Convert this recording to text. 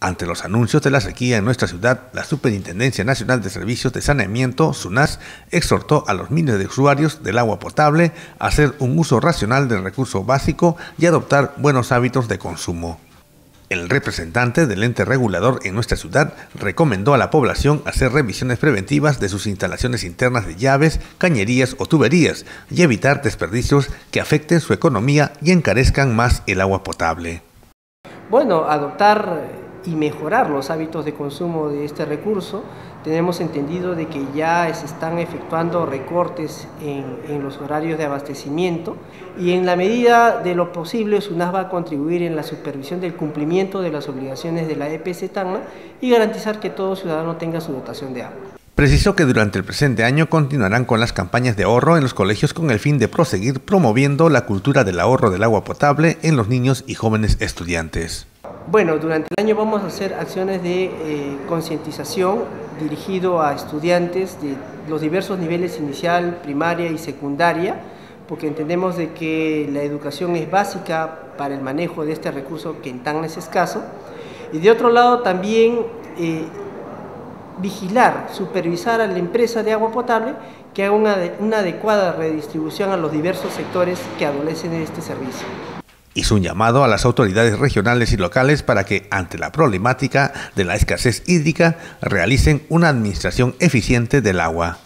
Ante los anuncios de la sequía en nuestra ciudad, la Superintendencia Nacional de Servicios de Saneamiento, SUNAS, exhortó a los miles de usuarios del agua potable a hacer un uso racional del recurso básico y adoptar buenos hábitos de consumo. El representante del ente regulador en nuestra ciudad recomendó a la población hacer revisiones preventivas de sus instalaciones internas de llaves, cañerías o tuberías y evitar desperdicios que afecten su economía y encarezcan más el agua potable. Bueno, adoptar y mejorar los hábitos de consumo de este recurso. Tenemos entendido de que ya se están efectuando recortes en, los horarios de abastecimiento y en la medida de lo posible SUNAS va a contribuir en la supervisión del cumplimiento de las obligaciones de la EPC TANA y garantizar que todo ciudadano tenga su dotación de agua. Precisó que durante el presente año continuarán con las campañas de ahorro en los colegios con el fin de proseguir promoviendo la cultura del ahorro del agua potable en los niños y jóvenes estudiantes. Bueno, durante el año vamos a hacer acciones de eh, concientización dirigido a estudiantes de los diversos niveles inicial, primaria y secundaria, porque entendemos de que la educación es básica para el manejo de este recurso que en tan es escaso. Y de otro lado también eh, vigilar, supervisar a la empresa de agua potable que haga una, una adecuada redistribución a los diversos sectores que adolecen de este servicio hizo un llamado a las autoridades regionales y locales para que, ante la problemática de la escasez hídrica, realicen una administración eficiente del agua.